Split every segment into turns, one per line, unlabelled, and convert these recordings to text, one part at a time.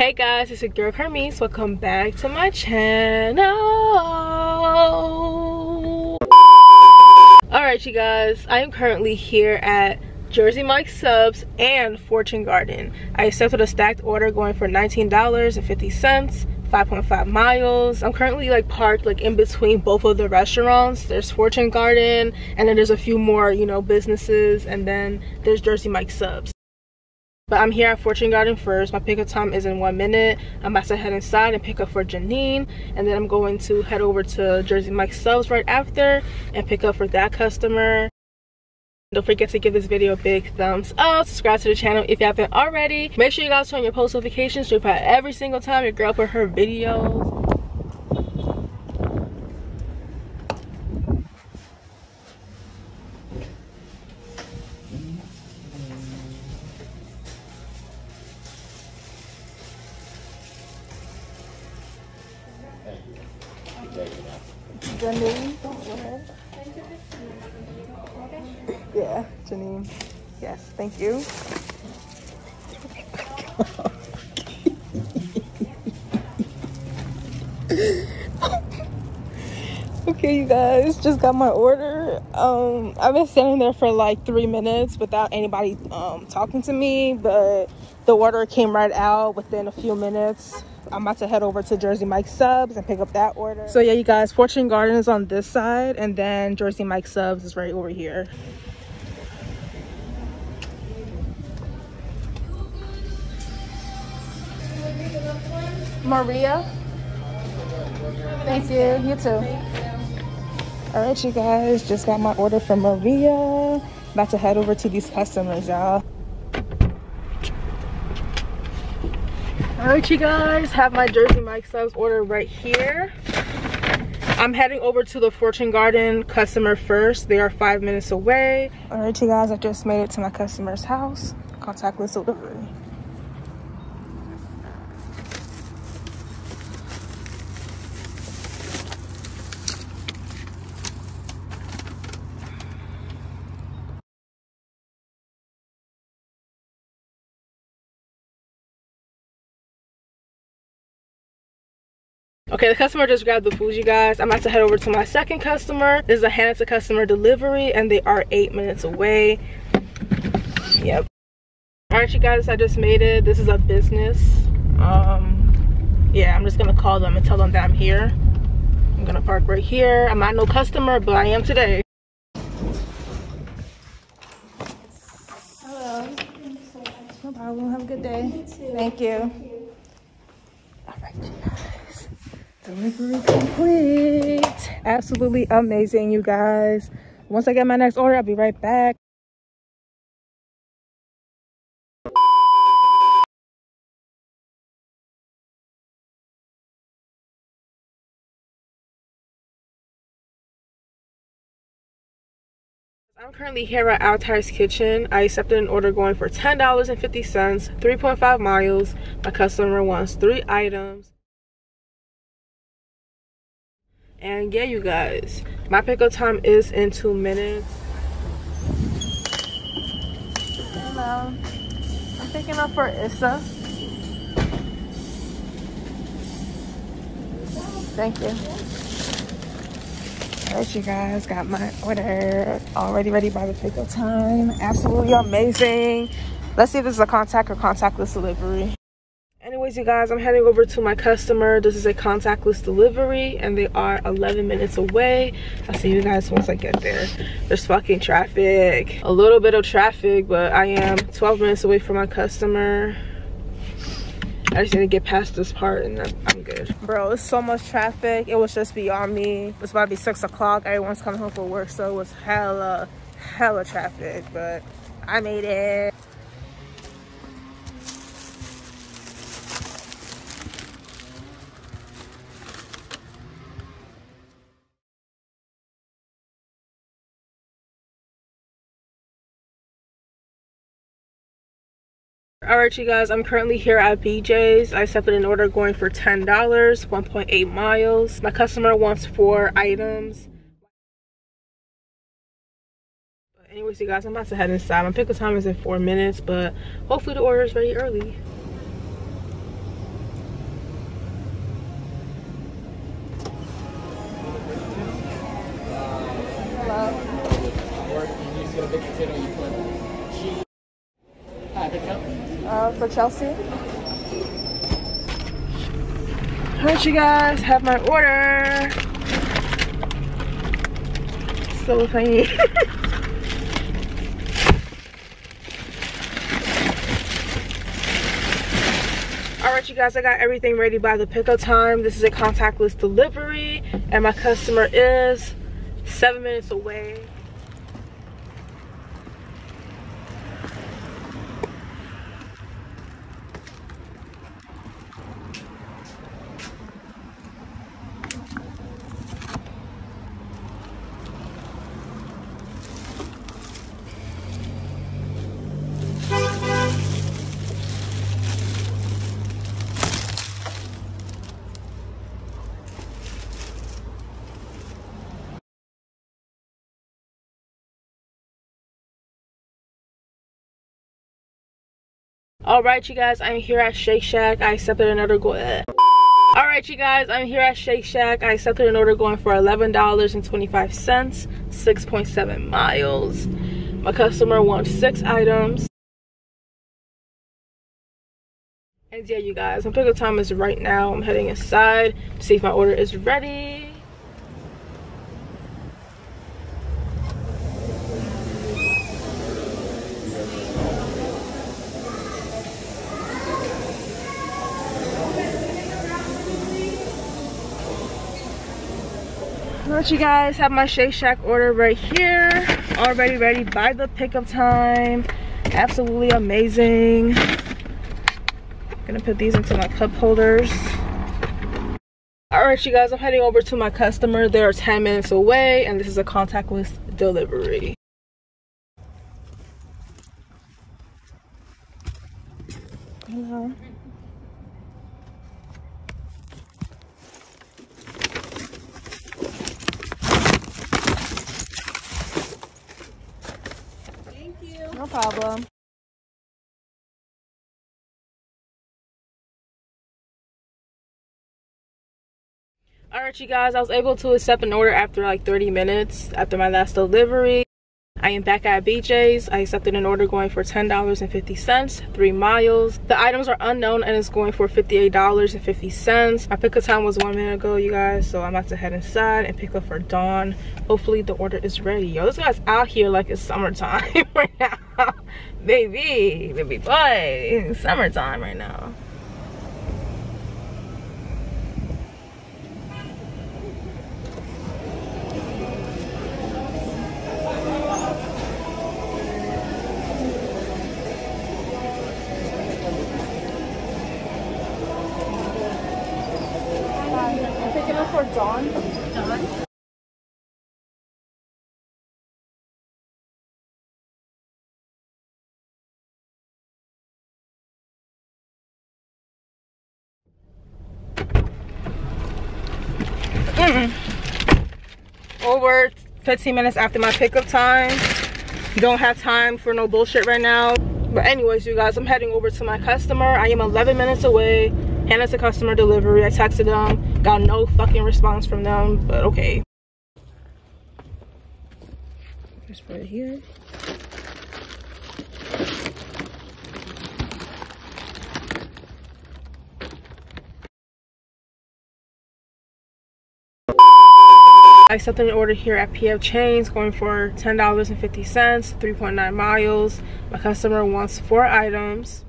Hey guys, it's your girl Carmise. Welcome back to my channel. Alright you guys, I am currently here at Jersey Mike's Subs and Fortune Garden. I accepted a stacked order going for $19.50. 5.5 miles i'm currently like parked like in between both of the restaurants there's fortune garden and then there's a few more you know businesses and then there's jersey mike subs but I'm here at Fortune Garden first. My pickup time is in one minute. I'm about to head inside and pick up for Janine. And then I'm going to head over to Jersey Mike Subs right after and pick up for that customer. Don't forget to give this video a big thumbs up. Subscribe to the channel if you haven't already. Make sure you guys turn on your post notifications so you find every single time your girl put her videos. Janine, Yeah, Janine. Yes, thank you. okay, you guys, just got my order. Um, I've been standing there for like three minutes without anybody um, talking to me, but the order came right out within a few minutes. I'm about to head over to Jersey Mike Subs and pick up that order. So yeah, you guys, Fortune Garden is on this side and then Jersey Mike Subs is right over here. Maria. Thank you. You too. All right, you guys, just got my order from Maria. About to head over to these customers, y'all. All right you guys have my jersey mike subs order right here. I'm heading over to the fortune garden customer first. They are five minutes away. All right you guys i just made it to my customer's house. Contactless delivery Okay, the customer just grabbed the food, you guys. I'm about to head over to my second customer. This is a hand to customer delivery, and they are eight minutes away. Yep. All right, you guys, I just made it. This is a business. Um, yeah, I'm just gonna call them and tell them that I'm here. I'm gonna park right here. I'm not no customer, but I am today. Hello. No problem. Have a good day. Thank you. All right, you guys. Delivery complete. Absolutely amazing, you guys. Once I get my next order, I'll be right back. I'm currently here at Altire's Kitchen. I accepted an order going for $10.50, 3.5 miles. My customer wants three items. And yeah, you guys, my pickup time is in two minutes. Hello. I'm picking up for Issa. Thank you. Alright, you guys, got my order already ready by the pickup time. Absolutely amazing. Let's see if this is a contact or contactless delivery anyways you guys i'm heading over to my customer this is a contactless delivery and they are 11 minutes away i'll see you guys once i get there there's fucking traffic a little bit of traffic but i am 12 minutes away from my customer I just need to get past this part and I'm good. Bro, it's so much traffic. It was just beyond me. It's about to be six o'clock. Everyone's coming home from work, so it was hella, hella traffic, but I made it. Alright you guys, I'm currently here at BJ's. I accepted an order going for $10, 1.8 miles. My customer wants four items. But anyways you guys, I'm about to head inside. My pickup time is in four minutes, but hopefully the order is ready early. Chelsea. Alright you guys, have my order. So funny. Alright you guys, I got everything ready by the pickup time. This is a contactless delivery and my customer is seven minutes away. All right you guys i'm here at shake shack. I accepted another go all right you guys i'm here at shake shack. I accepted an order going for 11 dollars and 25 cents 6.7 miles. My customer wants six items. And yeah you guys my pickup time is right now. I'm heading inside to see if my order is ready Alright you guys, have my Shake Shack order right here. Already ready by the pickup time. Absolutely amazing. Gonna put these into my cup holders. Alright you guys, I'm heading over to my customer. They're 10 minutes away and this is a contactless delivery. Hello. No problem. Alright you guys, I was able to accept an order after like 30 minutes after my last delivery. I am back at BJ's. I accepted an order going for $10.50, three miles. The items are unknown and it's going for $58.50. My pickup time was one minute ago, you guys. So I'm about to head inside and pick up for Dawn. Hopefully the order is ready. Yo, this guy's out here like it's summertime right now. baby, baby boy, it's summertime right now. for Dawn? Over 15 minutes after my pickup time. Don't have time for no bullshit right now. But anyways, you guys, I'm heading over to my customer. I am 11 minutes away and it's a customer delivery. I texted them, got no fucking response from them, but okay. Just it here. I accepted an order here at PF Chang's going for $10.50, 3.9 miles. My customer wants four items.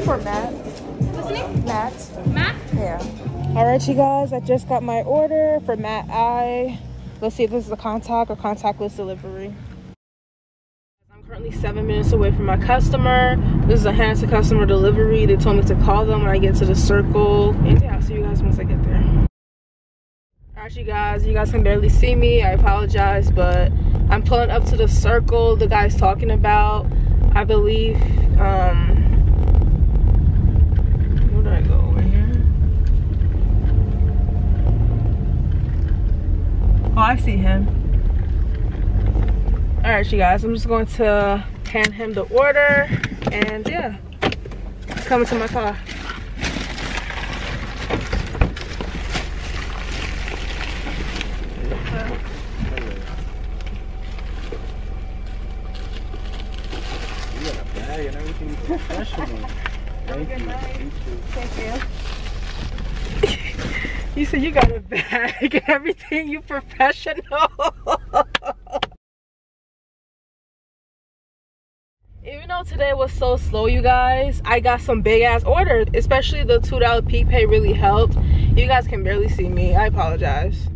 For Matt.
What's name?
Matt.
Matt?
Yeah. All right, you guys. I just got my order for Matt I. Let's see if this is a contact or contactless delivery. I'm currently seven minutes away from my customer. This is a hands to customer delivery. They told me to call them when I get to the circle. And yeah, I'll see you guys once I get there. All right, you guys. You guys can barely see me. I apologize, but I'm pulling up to the circle the guy's talking about. I believe um, Oh, I see him. All right, you guys, I'm just going to hand him the order and yeah, coming to my car.
and everything professional. Thank you.
Thank you. You said you got a bag and everything, you professional. Even though today was so slow, you guys, I got some big ass orders, especially the $2 Pay really helped. You guys can barely see me, I apologize.